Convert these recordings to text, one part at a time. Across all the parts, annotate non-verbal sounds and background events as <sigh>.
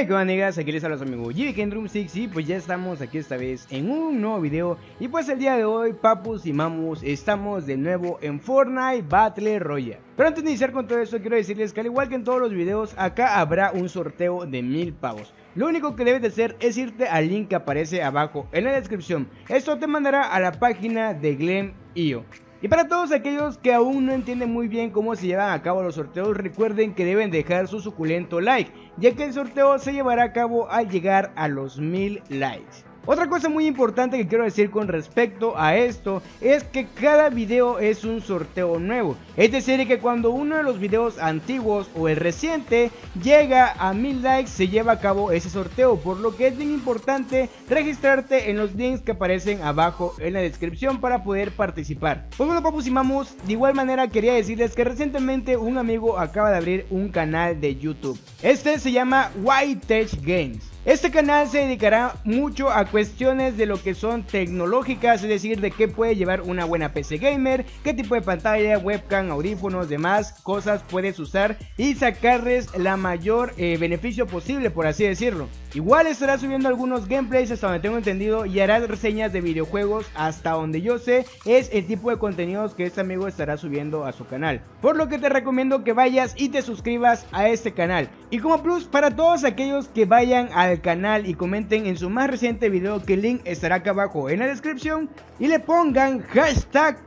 Hey, ¿qué amigas? Aquí les habla su amigo Drum 6 y pues ya estamos aquí esta vez en un nuevo video Y pues el día de hoy, papus y mamus, estamos de nuevo en Fortnite Battle Royale Pero antes de iniciar con todo esto, quiero decirles que al igual que en todos los videos, acá habrá un sorteo de mil pavos lo único que debes de hacer es irte al link que aparece abajo en la descripción. Esto te mandará a la página de Glen.io. Y para todos aquellos que aún no entienden muy bien cómo se llevan a cabo los sorteos, recuerden que deben dejar su suculento like, ya que el sorteo se llevará a cabo al llegar a los mil likes. Otra cosa muy importante que quiero decir con respecto a esto es que cada video es un sorteo nuevo. Es decir, que cuando uno de los videos antiguos o el reciente llega a mil likes se lleva a cabo ese sorteo. Por lo que es bien importante registrarte en los links que aparecen abajo en la descripción para poder participar. Pues bueno papus y mamus, de igual manera quería decirles que recientemente un amigo acaba de abrir un canal de YouTube. Este se llama White Tech Games. Este canal se dedicará mucho a cuestiones de lo que son tecnológicas, es decir, de qué puede llevar una buena PC gamer, qué tipo de pantalla, webcam, audífonos, demás cosas puedes usar y sacarles la mayor eh, beneficio posible, por así decirlo. Igual estará subiendo algunos gameplays hasta donde tengo entendido y hará reseñas de videojuegos hasta donde yo sé es el tipo de contenidos que este amigo estará subiendo a su canal. Por lo que te recomiendo que vayas y te suscribas a este canal. Y como plus para todos aquellos que vayan al canal y comenten en su más reciente video que el link estará acá abajo en la descripción y le pongan hashtag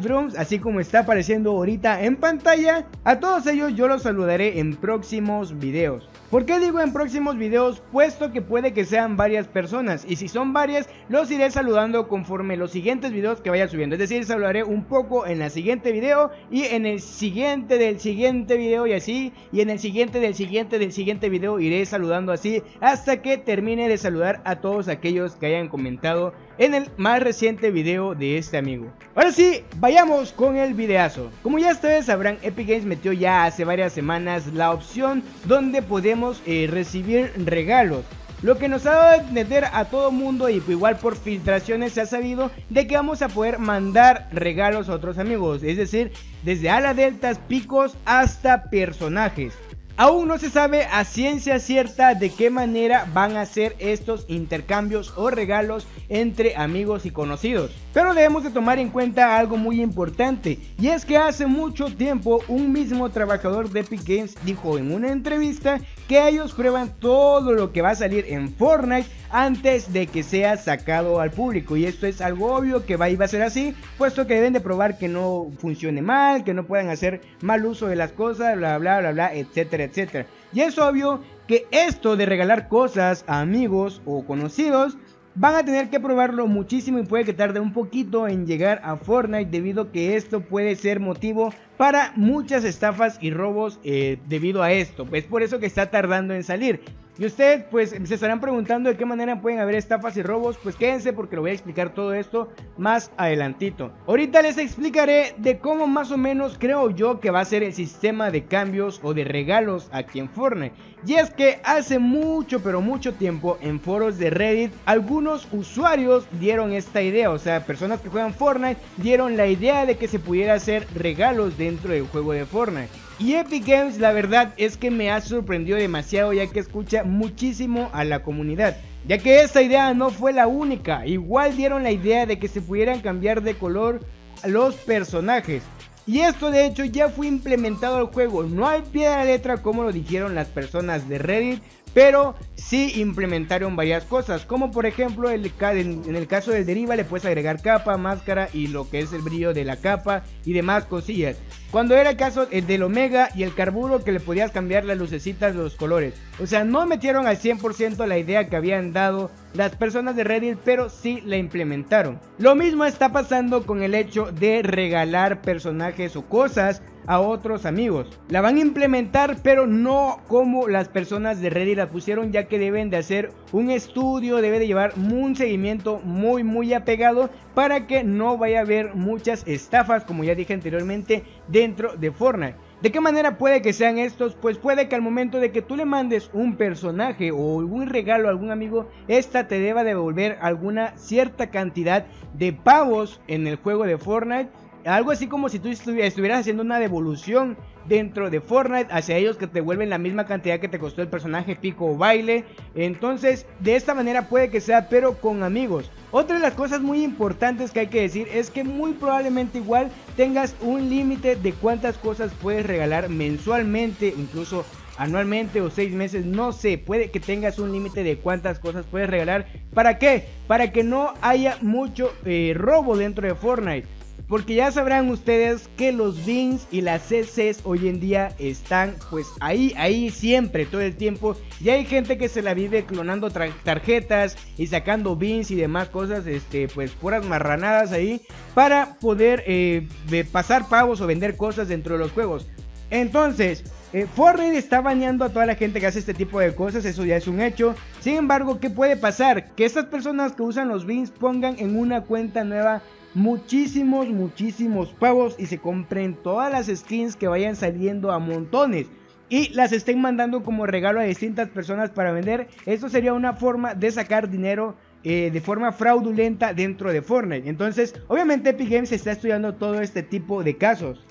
Drums así como está apareciendo ahorita en pantalla. A todos ellos yo los saludaré en próximos videos. ¿Por qué digo en próximos videos? Puesto que puede que sean varias personas y si son varias los iré saludando conforme los siguientes videos que vaya subiendo. Es decir, saludaré un poco en el siguiente video y en el siguiente del siguiente video y así. Y en el siguiente del siguiente del siguiente video iré saludando así hasta que termine de saludar a todos aquellos que hayan comentado en el más reciente video de este amigo. Ahora sí, vayamos con el videazo. Como ya ustedes sabrán, Epic Games metió ya hace varias semanas la opción donde podemos eh, recibir regalos. Lo que nos ha dado a entender a todo mundo y igual por filtraciones se ha sabido de que vamos a poder mandar regalos a otros amigos. Es decir, desde ala deltas, picos hasta personajes. Aún no se sabe a ciencia cierta de qué manera van a ser estos intercambios o regalos entre amigos y conocidos. Pero debemos de tomar en cuenta algo muy importante y es que hace mucho tiempo un mismo trabajador de Epic Games dijo en una entrevista que ellos prueban todo lo que va a salir en Fortnite antes de que sea sacado al público y esto es algo obvio que va a ser así puesto que deben de probar que no funcione mal, que no puedan hacer mal uso de las cosas, bla bla bla bla, etcétera etcétera. Y es obvio que esto de regalar cosas a amigos o conocidos van a tener que probarlo muchísimo y puede que tarde un poquito en llegar a Fortnite debido que esto puede ser motivo para muchas estafas y robos eh, debido a esto. Es por eso que está tardando en salir. Y ustedes pues se estarán preguntando de qué manera pueden haber estafas y robos, pues quédense porque lo voy a explicar todo esto más adelantito. Ahorita les explicaré de cómo más o menos creo yo que va a ser el sistema de cambios o de regalos aquí en Fortnite. Y es que hace mucho pero mucho tiempo en foros de Reddit algunos usuarios dieron esta idea, o sea personas que juegan Fortnite dieron la idea de que se pudiera hacer regalos dentro del juego de Fortnite. Y Epic Games la verdad es que me ha sorprendido demasiado ya que escucha muchísimo a la comunidad. Ya que esta idea no fue la única, igual dieron la idea de que se pudieran cambiar de color los personajes. Y esto de hecho ya fue implementado al juego, no hay pie de la letra como lo dijeron las personas de Reddit, pero sí implementaron varias cosas, como por ejemplo el, en el caso del deriva le puedes agregar capa, máscara y lo que es el brillo de la capa y demás cosillas. Cuando era el caso el del Omega y el Carburo que le podías cambiar las lucecitas los colores. O sea, no metieron al 100% la idea que habían dado las personas de Reddit, pero sí la implementaron. Lo mismo está pasando con el hecho de regalar personajes o cosas a otros amigos. La van a implementar, pero no como las personas de Reddit la pusieron, ya que deben de hacer un estudio, debe de llevar un seguimiento muy muy apegado para que no vaya a haber muchas estafas, como ya dije anteriormente, dentro de Fortnite. ¿De qué manera puede que sean estos? Pues puede que al momento de que tú le mandes un personaje o algún regalo a algún amigo, esta te deba devolver alguna cierta cantidad de pavos en el juego de Fortnite algo así como si tú estuvieras haciendo una devolución dentro de Fortnite hacia ellos que te devuelven la misma cantidad que te costó el personaje pico o baile. Entonces, de esta manera puede que sea, pero con amigos. Otra de las cosas muy importantes que hay que decir es que muy probablemente igual tengas un límite de cuántas cosas puedes regalar mensualmente, incluso anualmente o seis meses, no sé, puede que tengas un límite de cuántas cosas puedes regalar. ¿Para qué? Para que no haya mucho eh, robo dentro de Fortnite. Porque ya sabrán ustedes que los bins y las CCs hoy en día están pues ahí, ahí siempre, todo el tiempo. Y hay gente que se la vive clonando tarjetas y sacando bins y demás cosas, este, pues puras marranadas ahí. Para poder eh, pasar pavos o vender cosas dentro de los juegos. Entonces, eh, Fortnite está baneando a toda la gente que hace este tipo de cosas, eso ya es un hecho. Sin embargo, ¿qué puede pasar? Que estas personas que usan los bins pongan en una cuenta nueva muchísimos, muchísimos pavos y se compren todas las skins que vayan saliendo a montones. Y las estén mandando como regalo a distintas personas para vender. Esto sería una forma de sacar dinero eh, de forma fraudulenta dentro de Fortnite. Entonces, obviamente Epic Games está estudiando todo este tipo de casos.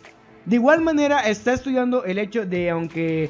De igual manera está estudiando el hecho de aunque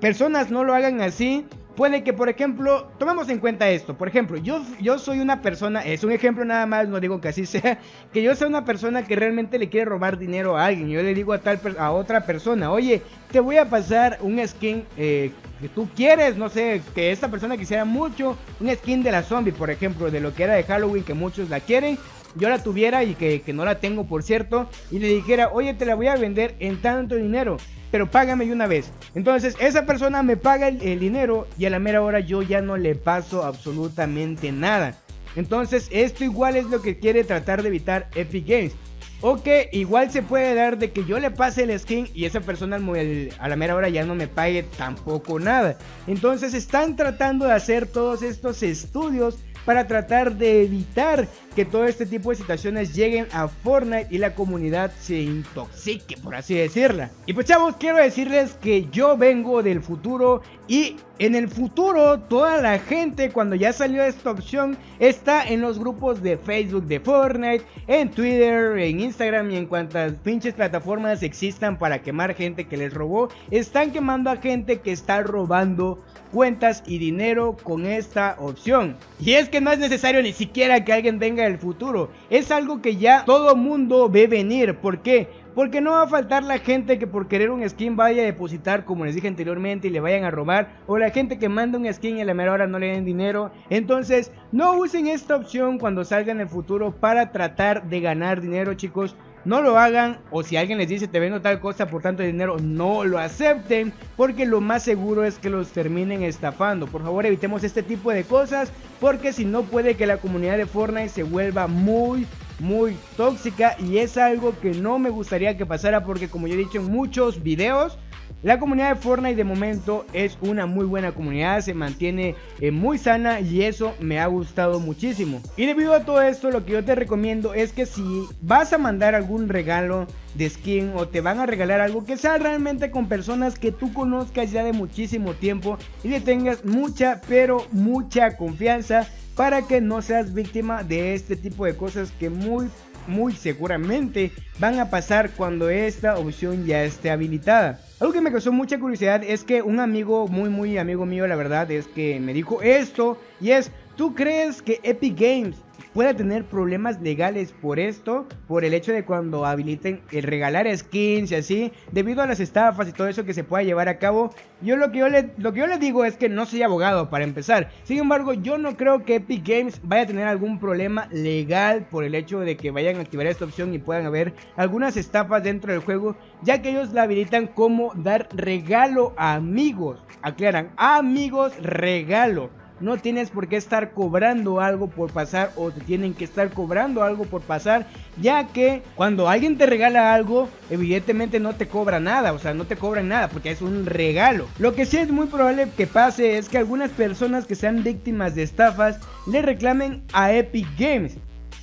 personas no lo hagan así, puede que por ejemplo, tomemos en cuenta esto, por ejemplo, yo, yo soy una persona, es un ejemplo nada más, no digo que así <laughs> sea, que yo sea una persona que realmente le quiere robar dinero a alguien, yo le digo a tal a otra persona, oye, te voy a pasar un skin eh, que tú quieres, no sé, que esta persona quisiera mucho, un skin de la zombie, por ejemplo, de lo que era de Halloween, que muchos la quieren, yo la tuviera y que, no la tengo por cierto, y le dijera, oye, te la voy a vender en tanto dinero, pero págame de una vez. Entonces esa persona me paga el, el dinero y a la mera hora yo ya no le paso absolutamente nada. Entonces esto igual es lo que quiere tratar de evitar Epic Games. O que igual se puede dar de que yo le pase el skin y esa persona a la mera hora ya no me pague tampoco nada. Entonces están tratando de hacer todos estos estudios para tratar de evitar que todo este tipo de situaciones lleguen a Fortnite y la comunidad se intoxique, por así decirla. Y pues chavos, quiero decirles que yo vengo del futuro y en el futuro toda la gente cuando ya salió esta opción está en los grupos de Facebook de Fortnite, en Twitter, en Instagram y en cuantas pinches plataformas existan para quemar gente que les robó, están quemando a gente que está robando cuentas y dinero con esta opción. Y es que no es necesario ni siquiera que alguien tenga el futuro, es algo que ya todo mundo ve venir. ¿Por qué? Porque no va a faltar la gente que por querer un skin vaya a depositar, como les dije anteriormente, y le vayan a robar. O la gente que manda un skin y a la mera hora no le den dinero. Entonces, no usen esta opción cuando salga en el futuro para tratar de ganar dinero, chicos no lo hagan o si alguien les dice te vendo tal cosa por tanto dinero, no lo acepten porque lo más seguro es que los terminen estafando. Por favor evitemos este tipo de cosas porque si no puede que la comunidad de Fortnite se vuelva muy muy tóxica y es algo que no me gustaría que pasara porque como yo he dicho en muchos videos la comunidad de Fortnite de momento es una muy buena comunidad, se mantiene eh, muy sana y eso me ha gustado muchísimo. Y debido a todo esto lo que yo te recomiendo es que si vas a mandar algún regalo de skin o te van a regalar algo que sea realmente con personas que tú conozcas ya de muchísimo tiempo y le tengas mucha pero mucha confianza para que no seas víctima de este tipo de cosas que muy muy seguramente van a pasar cuando esta opción ya esté habilitada. Algo que me causó mucha curiosidad es que un amigo, muy muy amigo mío la verdad, es que me dijo esto y es, ¿tú crees que Epic Games pueda tener problemas legales por esto, por el hecho de cuando habiliten el regalar skins y así, debido a las estafas y todo eso que se pueda llevar a cabo. Yo lo que yo le, lo que yo le digo es que no soy abogado para empezar. Sin embargo, yo no creo que Epic Games vaya a tener algún problema legal por el hecho de que vayan a activar esta opción y puedan haber algunas estafas dentro del juego, ya que ellos la habilitan como dar regalo a amigos. Aclaran, amigos regalo no tienes por qué estar cobrando algo por pasar o te tienen que estar cobrando algo por pasar, ya que cuando alguien te regala algo, evidentemente no te cobra nada, o sea, no te cobran nada porque es un regalo. Lo que sí es muy probable que pase es que algunas personas que sean víctimas de estafas le reclamen a Epic Games.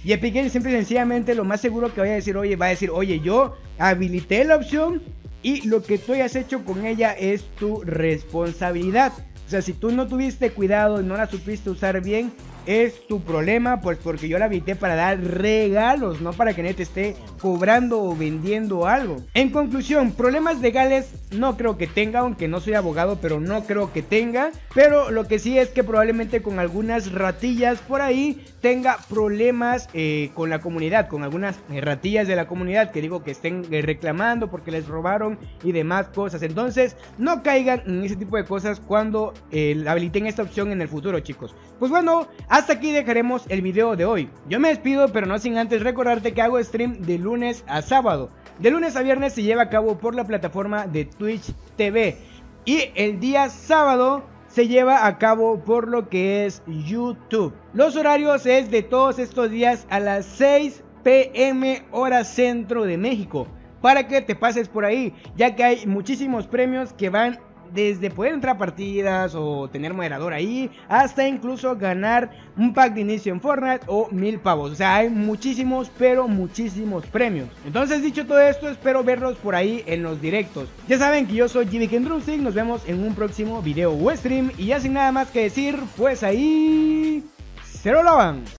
Y Epic Games siempre sencillamente lo más seguro que vaya a decir, oye, va a decir, oye, yo habilité la opción y lo que tú hayas hecho con ella es tu responsabilidad. O sea, si tú no tuviste cuidado y no la supiste usar bien, es tu problema, pues porque yo la habilité para dar regalos, no para que te esté cobrando o vendiendo algo. En conclusión, problemas legales no creo que tenga, aunque no soy abogado, pero no creo que tenga. Pero lo que sí es que probablemente con algunas ratillas por ahí tenga problemas eh, con la comunidad, con algunas ratillas de la comunidad que digo que estén eh, reclamando porque les robaron y demás cosas. Entonces, no caigan en ese tipo de cosas cuando eh, habiliten esta opción en el futuro, chicos. Pues bueno, hasta aquí dejaremos el video de hoy. Yo me despido, pero no sin antes recordarte que hago stream de lunes a sábado. De lunes a viernes se lleva a cabo por la plataforma de Twitch TV. Y el día sábado se lleva a cabo por lo que es YouTube. Los horarios es de todos estos días a las 6 pm hora centro de México. Para que te pases por ahí, ya que hay muchísimos premios que van desde poder entrar a partidas o tener moderador ahí, hasta incluso ganar un pack de inicio en Fortnite o mil pavos. O sea, hay muchísimos, pero muchísimos premios. Entonces, dicho todo esto, espero verlos por ahí en los directos. Ya saben que yo soy Jimmy Kendrusik, nos vemos en un próximo video o stream. Y ya sin nada más que decir, pues ahí... ¡Se lo lavan!